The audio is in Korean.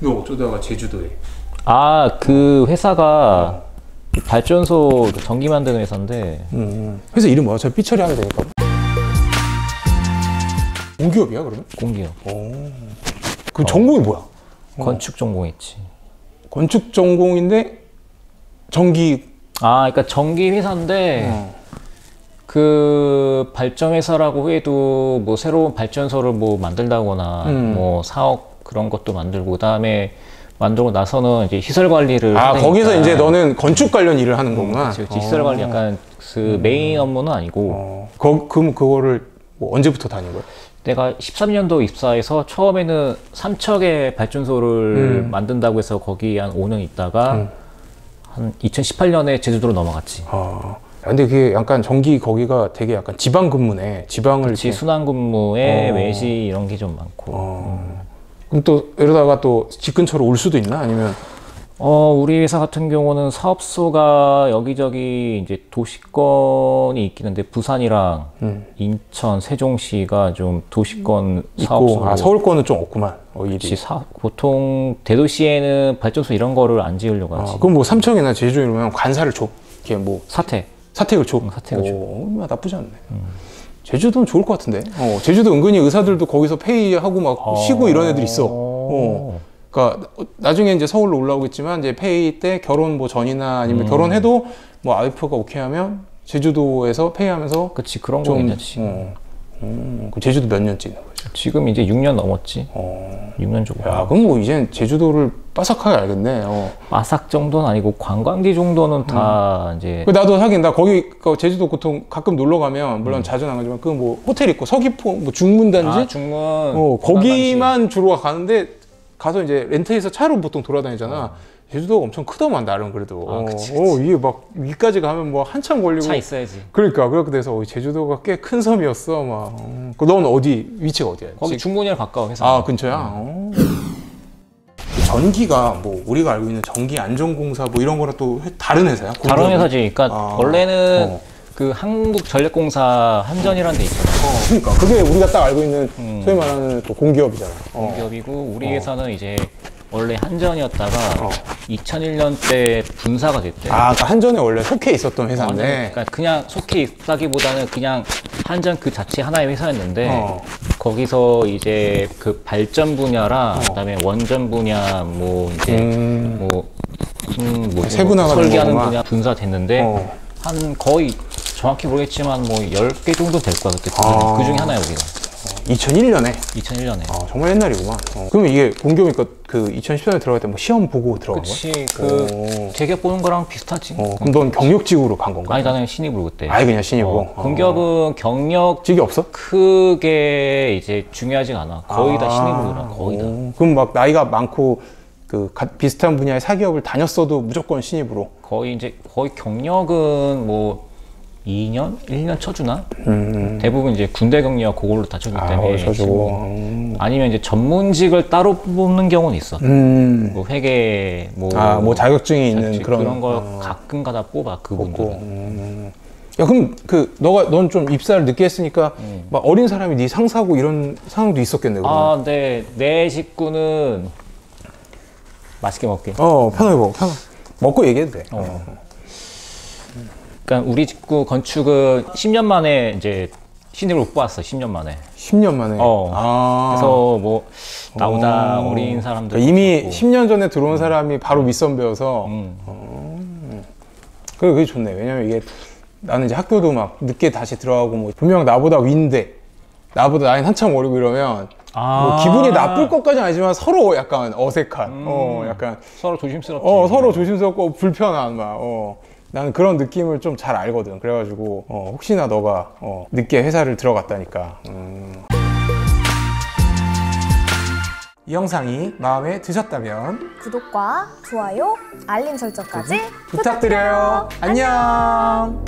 너 어쩌다가 제주도에? 아 그 회사가 발전소 그 전기 만드는 회사인데 음. 회사 이름 뭐야? 저 삐처리 하면 되니까. 공기업이야 그러면? 공기업 그 전공이 뭐야? 건축 전공했지. 건축 전공인데 전기. 아 그러니까 전기 회사인데 어. 그 발전 회사라고 해도 뭐 새로운 발전소를 뭐 만들다거나 음. 뭐 사업 그런 것도 만들고 그다음에 만들고 나서는 이제 시설 관리를 아. 거기서 이제 너는 건축 관련 일을 하는 거구나. 그치, 그치. 시설 관리 약간 그 메인 업무는 아니고 어. 거, 그럼 그거를 뭐 언제부터 다닌 거야? 내가 13년도 입사해서 처음에는 삼척에 발전소를 음. 만든다고 해서 거기 한 5년 있다가 음. 한 2018년에 제주도로 넘어갔지. 아. 근데 그게 약간 전기 거기가 되게 약간 지방 근무네. 지방을 그치 이렇게- 순환 근무에 어. 외시 이런 게 좀 많고. 어. 그럼 또 이러다가 또 집 근처로 올 수도 있나? 아니면 어, 우리 회사 같은 경우는 사업소가 여기저기 이제 도시권이 있긴 한데 부산이랑 음. 인천, 세종시가 좀 도시권 있고 사업소로 아 서울권은 좀 없구만. 어, 사- 보통 대도시에는 발전소 이런 거를 안 지으려고 아, 하지. 그럼 뭐 삼척이나 제주 이러면 관사를 줘. 이렇게 뭐 사태. 사택을 줘. 응, 사택을 줘. 얼마 나쁘지 않네. 제주도는 좋을 것 같은데. 어, 제주도 은근히 의사들도 거기서 페이하고 막 쉬고 이런 애들 있어. 어. 그러니까 나중에 이제 서울로 올라오겠지만 이제 페이 때 결혼 뭐 전이나 아니면 결혼해도 뭐 아이프가 오케이 하면 제주도에서 페이하면서 그치, 그런 거좀 괜찮지. 어, 음, 그 제주도 몇 년째 있는 거죠? 지금 이제 6년 넘었지. 어. 6년 조금. 야, 그럼 뭐 이젠 제주도를 빠삭하게 알겠네. 어. 마삭 정도는 아니고 관광지 정도는 다 이제 그 나도 하긴 나 거기 그 제주도 보통 가끔 놀러 가면 물론 자주는 안 가지만 그 뭐 호텔 있고 서귀포 뭐 중문단지 아, 중문. 어, 거기만 주로 가는데 가서 이제 렌트해서 차로 보통 돌아다니잖아. 제주도가 엄청 크더만 나름 그래도. 아, 어, 그치, 어, 이게 막 위까지 가면 뭐 한참 걸리고. 차 있어야지. 그러니까 그렇게 돼서 어, 제주도가 꽤 큰 섬이었어 막. 어. 어디 위치가 어디야? 거기? 중문이랑 가까워 회사. 아 근처야. 어. 전기가 뭐 우리가 알고 있는 전기 안전공사 뭐 이런 거랑 또 회- 다른 회사야? 다른? 회사지. 그러니까 아, 원래는 어. 그 한국전력공사 한전이라는 데 있잖아. 어, 그러니까 그게 우리가 딱 알고 있는 음. 소위 말하는 그 공기업이잖아. 어. 공기업이고 우리 회사는 이제 원래 한전이었다가 어. 2001년 때 분사가 됐대. 아, 그러니까 한전에 원래 속해 있었던 완전- 회사인데. 그러니까 그냥 속해 있다기보다는 그냥 한전 그 자체 하나의 회사였는데 어. 거기서 이제 그 발전 분야랑 그다음에 원전 분야 뭐 이제 음. 뭐, 음, 뭐 세분화가 된 설계하는. 분야 분사됐는데 어. 한 거의 정확히 모르겠지만 뭐 10개 정도 될 거야 그때 그, 아. 그 중에 하나야 우리가 2001년에. 2001년에 어, 정말 옛날이구만. 어. 그러면 이게 공기업이니까 그 2014년에 들어갈 때 뭐 시험 보고 들어간 거야? 그치 그 오. 대기업 보는 거랑 비슷하지 어, 그럼 넌 경력직으로 간 건가? 아니 나는 신입으로 그때 아예 그냥 신입으로. 어, 공기업은 경력 직이 없어? 크게 이제 중요하지가 않아 거의 다 신입으로 나 거의 다 오. 그럼 막 나이가 많고 그 가- 비슷한 분야의 사기업을 다녔어도 무조건 신입으로. 거의 이제 거의 경력은 뭐 2년, 1년 쳐주나? 음. 대부분 이제 군대 경력 그걸로 다 쳐주기 아, 때문에 저주고. 지금 아니면 이제 전문직을 따로 뽑는 경우는 있어. 음. 뭐 회계 뭐, 아, 뭐 자격증이 있는 자격증 그런. 그런 걸 어. 가끔 가다 뽑아 없고. 그분들은. 음. 야 그럼 그 너가 넌 좀 입사를 늦게 했으니까 막 어린 사람이 네 상사고 이런 상황도 있었겠네. 그러면. 아, 근데 내 식구는 맛있게 먹게. 어 편하게 먹어. 편 먹고 얘기해도 돼. 어. 그러니까 우리 직구 건축은 10년 만에 이제 신입을 못 뽑았어. 10년 만에. 10년 만에. 어. 아. 그래서 뭐 나보다 어. 어린 사람들 그러니까 이미 있고. 10년 전에 들어온 사람이 바로 윗선배여서 음. 그게 그게 좋네. 왜냐면 이게 나는 이제 학교도 막 늦게 다시 들어가고 뭐 분명 나보다 윈데 나보다 나이 한참 어리고 이러면 아. 뭐 기분이 나쁠 것까지는 아니지만 서로 약간 어색한 어 약간 서로 조심스럽지. 어 서로 조심스럽고 불편한 막 어. 나는 그런 느낌을 좀 잘 알거든. 그래가지고 어, 혹시나 너가 어, 늦게 회사를 들어갔다니까. 음. 이 영상이 마음에 드셨다면 구독과 좋아요, 알림 설정까지 부탁드려요. 안녕.